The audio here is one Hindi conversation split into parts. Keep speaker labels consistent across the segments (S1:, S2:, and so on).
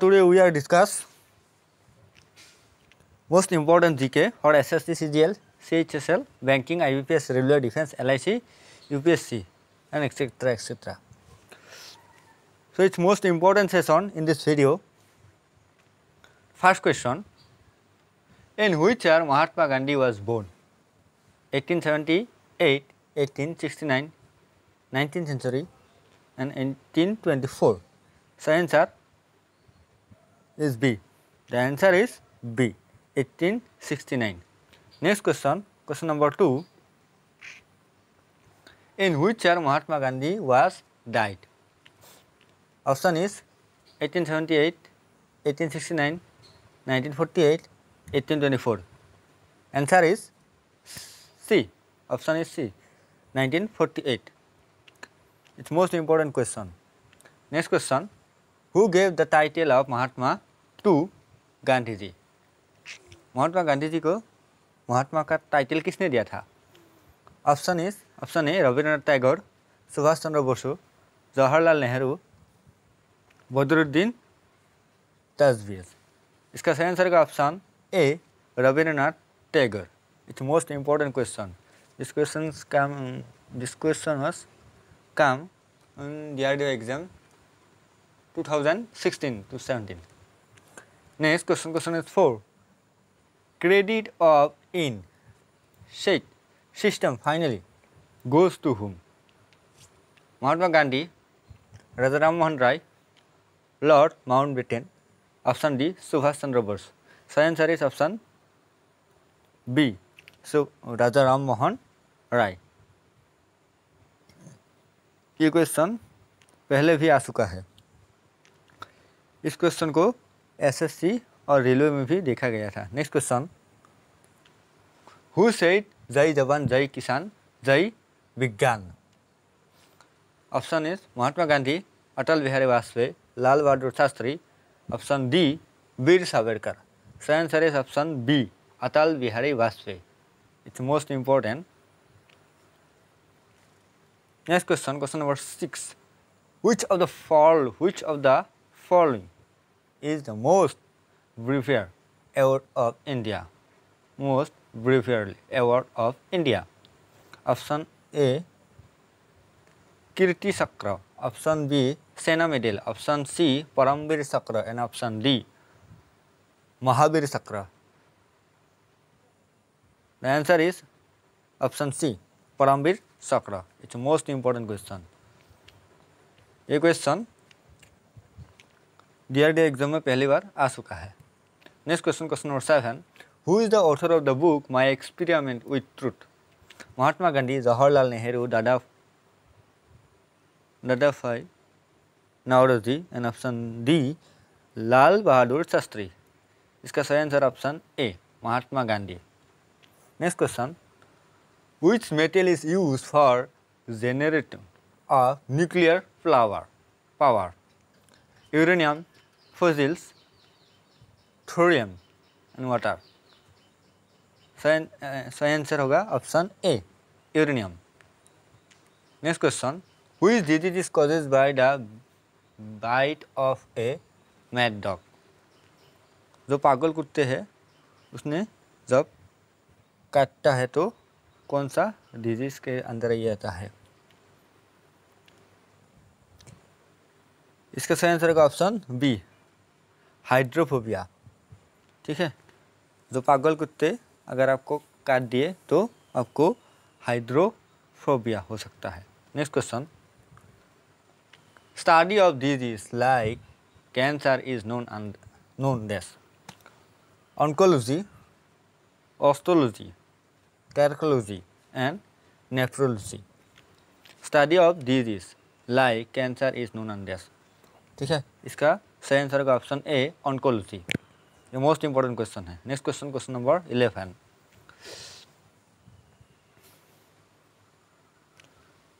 S1: Today we are discuss most important GK for SSC, CGL, CHSL, banking, IBPS, railway defense, LIC, UPSC, and etc. etc. So it's most important session in this video. First question: In which year Mahatma Gandhi was born? 1878, 1869, 19th century, and 1824. So answer is B. The answer is B. 1869. Next question, question number 2. In which year Mahatma Gandhi was died? Option is 1878, 1869, 1948, 1824. Answer is C. Option is C. 1948. It's most important question. Next question. Who gave the title of Mahatma to Gandhi ji Mahatma Gandhi ji को महात्मा का टाइटल किसने दिया था? Option is option A Rabindranath Tagore Subhash Chandra Bose Jawaharlal Nehru Badruddin Tyabji इसका सही आंसर का option A Rabindranath Tagore it's most important question this question come this question was come in DRDO exam. 2016 to 17. Next question, question is 4. Credit of in state system finally goes to whom? Mahatma Gandhi, Rajaram Mohan Rai, Lord Mountbatten, option D, Subhash Chandra Bose. Answer is option B, so Rajaram Mohan Rai. ये क्वेश्चन पहले भी आ चुका है इस क्वेश्चन को एसएससी और रेलवे में भी देखा गया था। नेक्स्ट क्वेश्चन हु सेड जय जवान जय किसान जय विज्ञान option is Mahatma Gandhi Atal Bihari Vajpayee Lal Bahadur Shastri option D Veer Savarkar सही answer is option B Atal Bihari Vajpayee it's most important next question question number six Which of the fall, which of the following is the most revered award of India? Most revered award of India. Option A, Kirti Sakra. Option B, Sena Medal. Option C, Paramvir Sakra. And option D, Mahavir Sakra. The answer is option C, Paramvir Chakra it's most important question ये क्वेश्चन डी एग्ज़ाम में पहली बार आ चुका है। Next question question number seven who is the author of the book My Experiment with Truth Mahatma Gandhi, Jawaharlal Nehru, Dada Dadabhai Naoroji and option D Lal Bahadur Shastri. इसका सही answer option A Mahatma Gandhi. Next question which metal is use for generating a nuclear power power. Uranium fossils thorium and water. सही आंसर होगा option A uranium next question which disease is causes by the bite of a mad dog जो पागल कुत्ते हैं, उसने जब काटता है तो कौन सा डिज़ीज़ के अंदर ये आता है? इसका सही आंसर का ऑप्शन बी हाइड्रोफोबिया। ठीक है? जो पागल कुत्ते अगर आपको काट दिए तो आपको हाइड्रोफोबिया हो सकता है। Next question study of disease like cancer is known known dash oncology osteology cardiology and nephrology. Study of disease like cancer is known as ठीक है? इसका सही आंसर का ऑप्शन ए ऑन्कोलॉजी ये मोस्ट इंपॉर्टेंट क्वेश्चन है। Next question question number eleven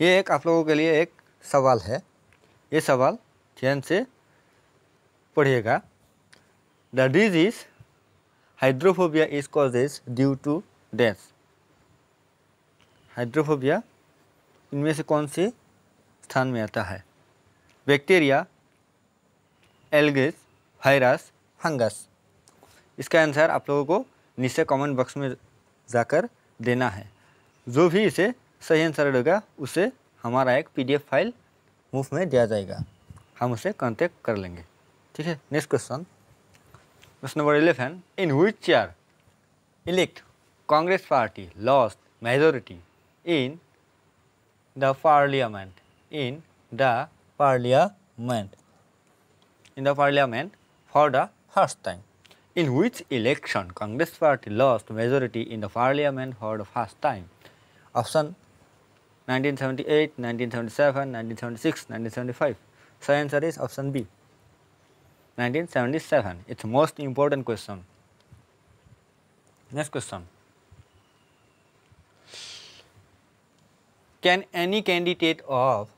S1: ये एक आप लोगों के लिए एक सवाल है। ये सवाल ध्यान से पढ़िएगा। The disease hydrophobia is causes due to death hydrophobia इनमें से कौन से स्थान में आता है? बैक्टीरिया एल्गेस वायरस फंगस इसका आंसर आप लोगों को नीचे कमेंट बॉक्स में जाकर देना है। जो भी इसे सही आंसर होगा उसे हमारा एक पीडीएफ फ़ाइल मुफ़्त में दिया जाएगा। हम उसे कॉन्टेक्ट कर लेंगे। ठीक है? Next question question number eleven in which year elect Congress party lost majority in the parliament in the parliament in the parliament for the first time. In which election Congress party lost majority in the parliament for the first time? Option 1978, 1977, 1976, 1975. So answer is option B. 1977. It's most important question. Next question. Can any candidate of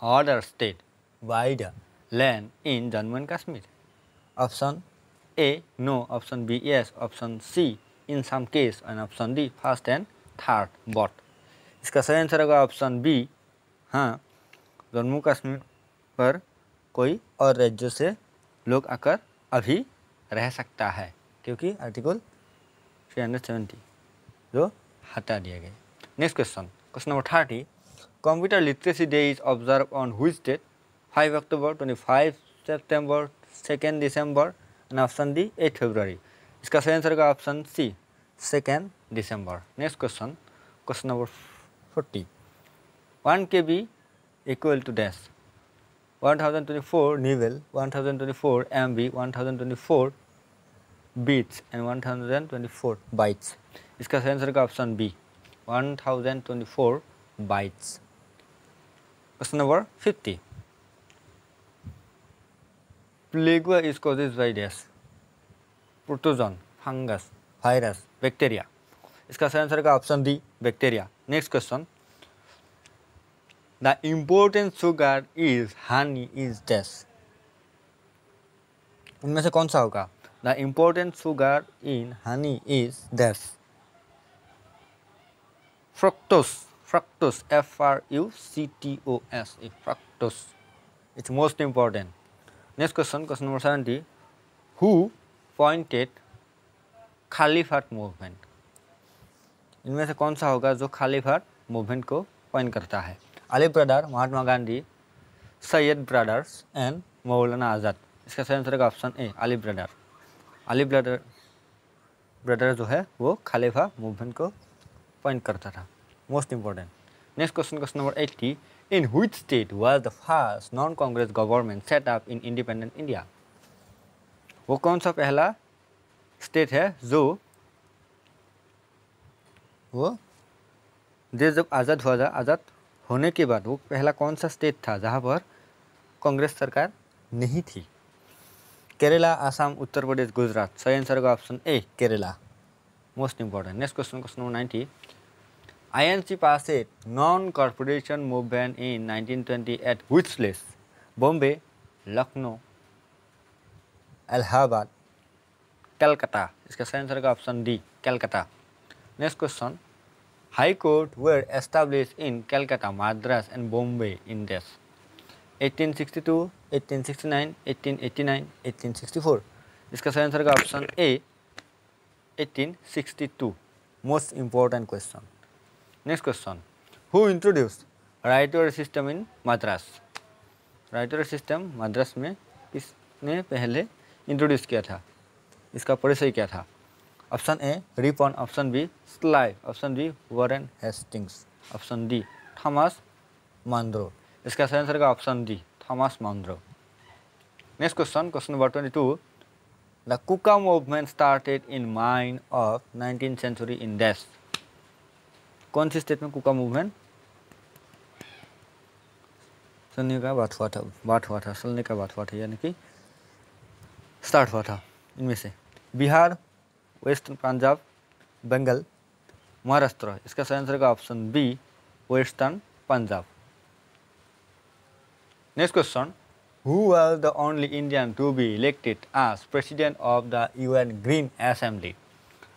S1: other state by the land in Jammu and Kashmir? Option A. No. Option B. Yes. Option C. In some case. And option D. First and third. But. इसका सही आंसर होगा ऑप्शन बी हाँ जम्मू कश्मीर पर कोई और राज्यों से लोग आकर अभी रह सकता है क्योंकि आर्टिकल थ्री हंड्रेड सेवेंटी जो हटा दिया गया next question question number thirty computer literacy day is observe on which date five October twenty five September second December and option D eight February इसका सही आंसर का option C second December next question question number forty one K B equal to dash one thousand twenty four nibble one thousand twenty four M B one thousand twenty four bits and one thousand twenty four bytes इसका सही आंसर का option B one thousand twenty four bytes question number fifty Plague is caused by dash protozoan fungus virus bacteria इसका सही आंसर का option D bacteria next question the important sugar is honey is dash इनमें से कौन सा होगा? The important sugar in honey is dash fructose fructose F R U C T O S A fructose it's most important next question question number seventy who pointed Khilafat movement इनमें से कौन सा होगा जो खालीफाट मूवमेंट को पॉइंट करता है? Ali brother Mahatma Gandhi Syed brothers and Maulana Azad इसका सही आंसर का option A Ali brother Ali brother brother जो है, वो खालीफा मूवमेंट को पॉइंट करता था. Most important next question question number eighty In which state was the first non-Congress government set up in independent India? वो कौन सा पहला स्टेट है? जो वो? देश जब आज़ाद हुआ था, आज़ाद होने के बाद वो पहला कौन सा स्टेट था जहाँ पर कांग्रेस सरकार नहीं थी? केरला, आसाम, उत्तर प्रदेश, गुजरात। सही आंसर का option A Kerala. Most important next question question number ninety INC passed non-corporation movement in 1920 at which place? Bombay, Lucknow, Allahabad, Calcutta. इसका सही आंसर का option D Calcutta next question high court were establish in Calcutta Madras and Bombay in these 1862, 1869, 1889, 1864. इसका सही आंसर का option A 1862 most important question next question who introduce writer system in Madras राइटर सिस्टम मद्रास में किसने पहले इंट्रोड्यूस किया था? इसका परिचय क्या था? Option A Ripon option B Sly option B Warren Hastings option D Thomas Munro इसका सही आंसर का option D Thomas Munro next question question number twenty two the Kuka movement started in mind of nineteen century in dash कौन सी स्टेट में कुका मूवमेंट सुनने का बात हुआ था, बात हुआ था सुनने का बात हुआ था, यानी कि स्टार्ट हुआ था इनमें से। बिहार वेस्ट पंजाब बंगाल महाराष्ट्र इसका सही आंसर का option B western Punjab next question who was the only Indian to be elected as president of the UN green assembly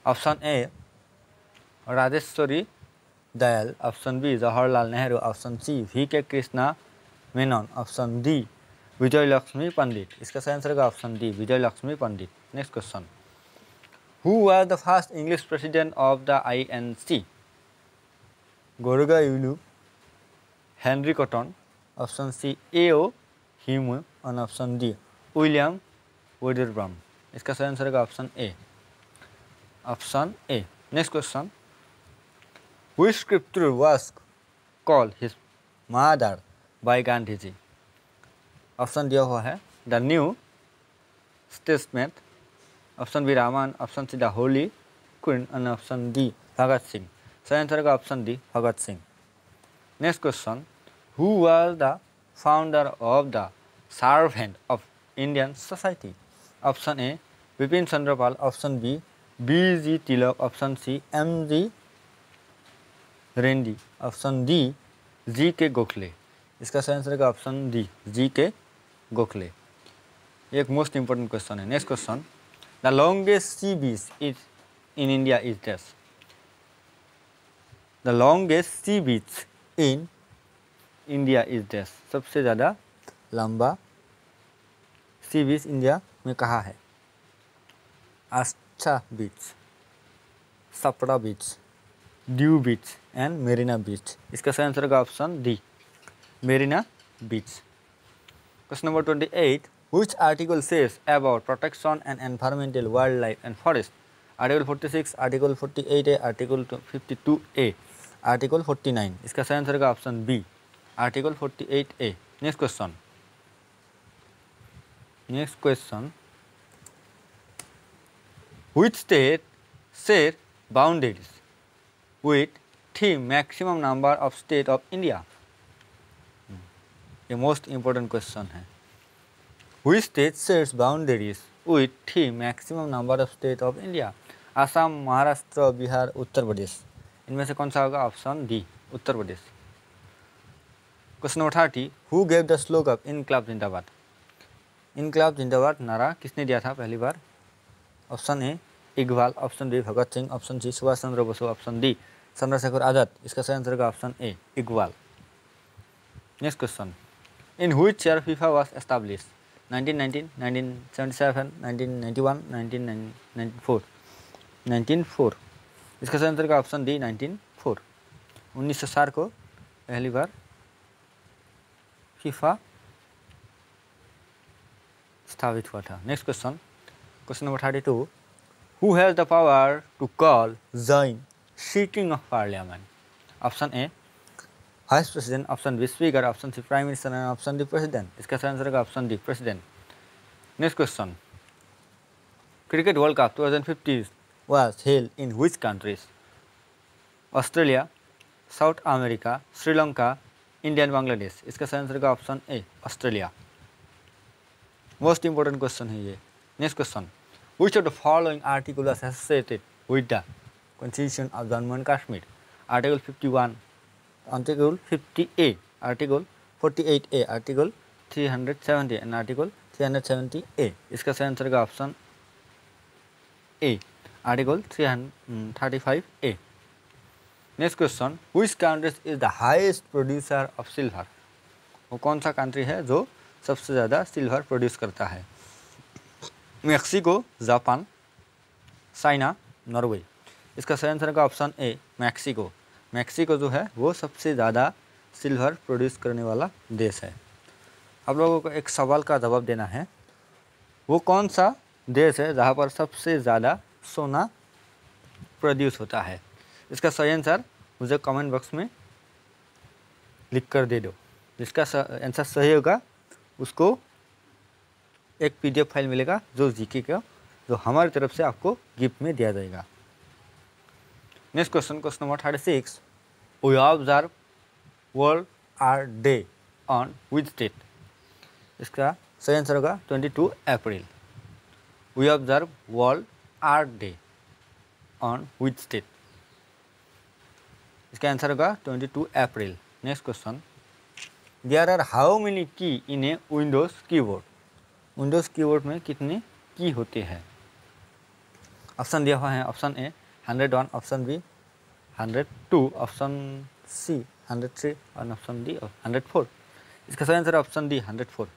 S1: option A Rajeshwari Dayal option B Jawaharlal Nehru option C V K Krishna Menon option D Vijay Lakshmi Pandit इसका सही आंसर होगा option D Vijay Lakshmi Pandit next question who are the first English president of the I N C गोरगा Yule Henry Cotton option C A O Hume और ऑप्शन डी विलियम वेडरब्राम इसका सही आंसर होगा option A option A next question which scripture was called his mother by Gandhi ji option दिया हुआ है the new statement option B Ramayan option C the holy queen and option D Bhagat Singh सही आंसर का option D Bhagat Singh next question who was the founder of the servant of Indian society option A Vipin Chandrapal option B B G Tilak option C M G Ranade, option D, G K Gokhale. इसका सही आंसर का option D, G K Gokhale. एक मोस्ट इंपॉर्टेंट क्वेश्चन है। Next question the longest sea beach is in India is this the longest sea beach in India is this सबसे ज़्यादा लंबा सी बीच इंडिया में कहाँ है? आस्था beach सपड़ा beach Diu beach and Marina beach इसका सही आंसर का option D Marina beach question number twenty eight which article says about protection and environmental wildlife and forest article 46 article 48a article 52a article 49 इसका सही आंसर का option B article 48a next question next question which state share boundaries with the maximum number of state of India. ये मोस्ट इम्पोर्टेंट क्वेश्चन है. Which state shares boundaries with the maximum number of state of India? Assam Maharashtra Bihar Uttar Pradesh इनमें से कौन सा होगा? Option D Uttar Pradesh question number thirty who gave the slogan Inquilab Zindabad इनकलाब जिंदाबाद नारा किसने दिया था पहली बार? Option A Iqbal option B, Bhagat Singh, option C, Subhash Chandra Basu, option D, Chandrashekhar Azad. इसका सही आंसर का option A Iqbal next question in which year FIFA was established? 1919 1977 1991 1994 1904 इसका सही आंसर का ऑप्शन डी 1904 उन्नीस सौ चार को पहली बार फीफा स्थापित हुआ था। Next question question number thirty two who has the power to call joint sitting of parliament option A vice president option B speaker option C prime minister and option D president इसका आंसर का option D president next question cricket world cup 2050 was held in which countries? Australia south America Sri Lanka Indian Bangladesh इसका आंसर का option A Australia most important question है ये next question which of the following article associated with the constitution of Jammu and Kashmir article 51 article 50 A article 48 A article 370 and article 370 A इसका सही आंसर का option A article 335 A next question which countries is the highest producer of silver वो कौन सा कंट्री है जो सबसे ज़्यादा सिल्वर प्रोड्यूस करता है? Mexico, Japan, China, Norway. इसका सही आंसर का ऑप्शन ए, मैक्सिको। मैक्सिको जो है, वो सबसे ज़्यादा सिल्वर प्रोड्यूस करने वाला देश है। आप लोगों को एक सवाल का जवाब देना है। वो कौन सा देश है जहाँ पर सबसे ज़्यादा सोना प्रोड्यूस होता है? इसका सही आंसर मुझे कमेंट बॉक्स में लिख कर दे दो। जिसका आंसर सही होगा, उसको एक पीडीएफ फ़ाइल मिलेगा जो जीके का, जो हमारी तरफ़ से आपको गिफ्ट में दिया जाएगा। Next question question number thirty six we observe world art day on which date इसका सही आंसर होगा twenty two April we observe world art day on which state इसका आंसर होगा twenty two April next question there are how many key in a windows keyboard windows keyboard में कितने की होते हैं? ऑप्शन दिया हुआ है option A hundred one option B hundred two option C hundred three और ऑप्शन डी हंड्रेड फोर इसका सही answer option D hundred four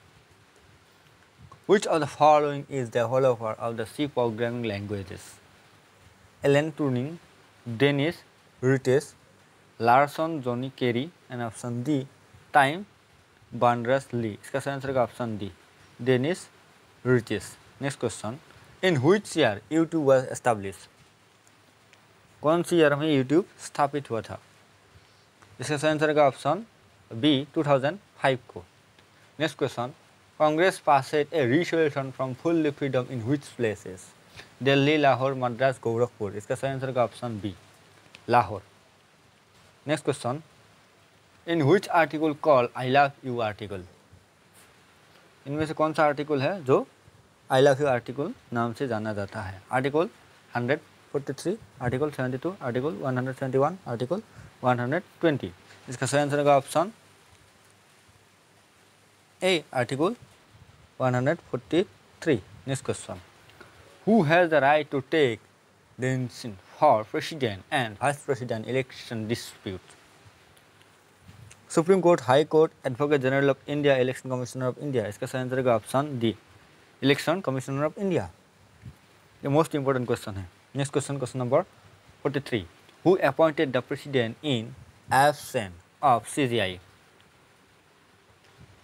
S1: Which of the following is developer of the C programming languages? Alan Turing, Dennis Ritchie, Larson Johnny Carey and option D Tim Berners Lee इसका सही आंसर का option D Dennis Ritchie next question in which year YouTube was establish कौन सी ईयर में यूट्यूब स्थापित हुआ था? इसका सही आंसर का ऑप्शन बी 2005 को। Next question Congress pass a resolution from full freedom in which places Delhi, Lahore, Madras, Gorakhpur. इसका सही आंसर का option B Lahore. Next question in which article call I love you article इनमें से कौन सा आर्टिकल है जो आई लव यू आर्टिकल नाम से जाना जाता है? आर्टिकल 143 आर्टिकल 72 आर्टिकल 171 आर्टिकल 120 इसका सही आंसर होगा option A article 143 next question who has the right to take decision for president and vice president election dispute? Supreme court, high court, advocate general of India, election commissioner of India. इसका सही आंसर का option D, election commissioner of India. ये मोस्ट इंपॉर्टेंट क्वेश्चन है। Next question question number forty three who appointed the president in absent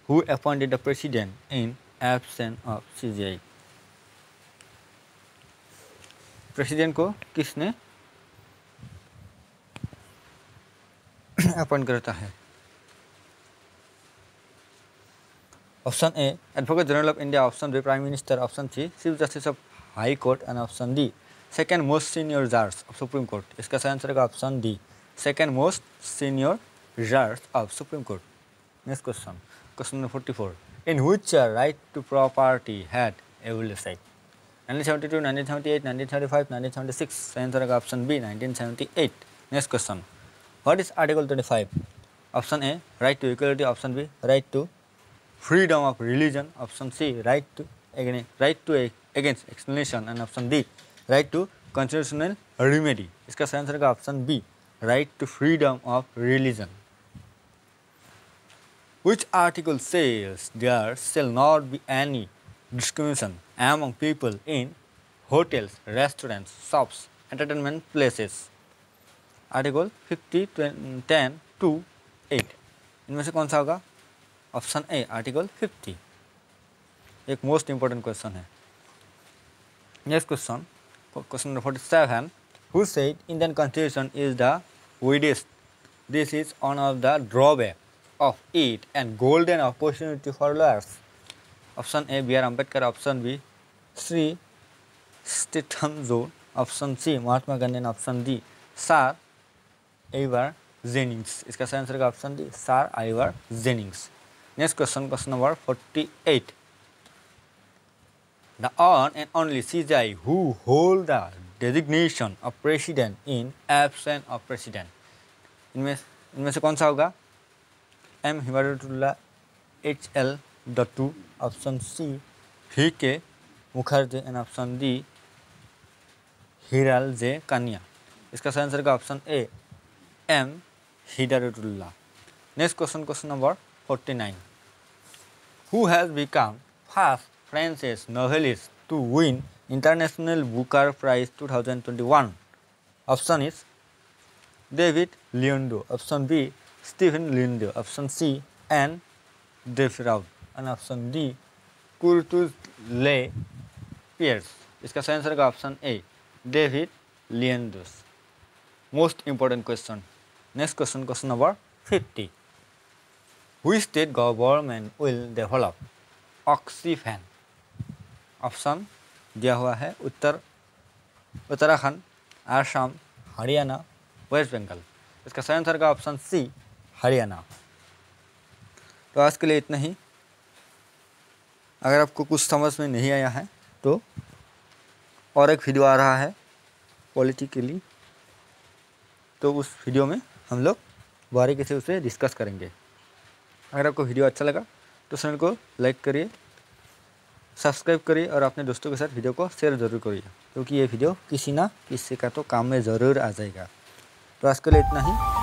S1: who appointed the president in absent of C G I president को किसने अपॉइंट करता है? Option A advocate general of India option B prime minister option C, chief justice of high court and option D second most senior judge of supreme court इसका सही आंसर का option D second most senior जज of supreme court next question question number forty four in which right to property had abolished 1972, 1978, 1975, 1976. सही आंसर का option B 1978. Next question what is article 25? Option A right to equality option B right to freedom of religion option c right to again right to against explanation and option d right to constitutional remedy इसका सही आंसर का option B right to freedom of religion which article says there shall not be any discrimination among people in hotels restaurants shops entertainment places article 50 10 2 8 इनमें से कौन सा होगा ऑप्शन ए, आर्टिकल फिफ्टी। एक मोस्ट इंपॉर्टेंट क्वेश्चन है। Next question question number forty seven who said Indian constitution is the widest this is on of the drawback of it and golden opportunity for learners option A B R Ambedkar option B Shri Statham John option C Mahatma Gandhi option D Sir Ivor Jennings इसका सही आंसर का option D Sir Ivor Jennings Next question, question number 48. The on and only CGI who hold the designation of president in absence of president. इनमें इनमें से कौन सा होगा? M Himayatullah H L Dattu option C V K Mukherjee and option D Hiral J Kania इसका सही आंसर का option A M Hidayatullah next question question number forty nine who has become first French novelist to win International Booker Prize 2021? Option is David Leondo. Option B, Stephen Leondo. Option C, Anne Defraud. And option D, Curtus Le Pierce. इसका सही आंसर का option A David लियंडोस most important question next question question number fifty Which state government will develop ऑक्सीफैन ऑप्शन दिया हुआ है उत्तर, उत्तराखंड, आसाम, हरियाणा वेस्ट बंगाल इसका सही आंसर का ऑप्शन सी हरियाणा. तो आज के लिए इतना ही। अगर आपको कुछ समझ में नहीं आया है तो और एक वीडियो आ रहा है पॉलिटिकली तो उस वीडियो में हम लोग बारीकी से उसे डिस्कस करेंगे। अगर आपको वीडियो अच्छा लगा तो चैनल को लाइक करिए, सब्सक्राइब करिए और अपने दोस्तों के साथ वीडियो को शेयर ज़रूर करिए, क्योंकि ये वीडियो किसी ना किसी का तो काम में ज़रूर आ जाएगा। तो आज के लिए इतना ही।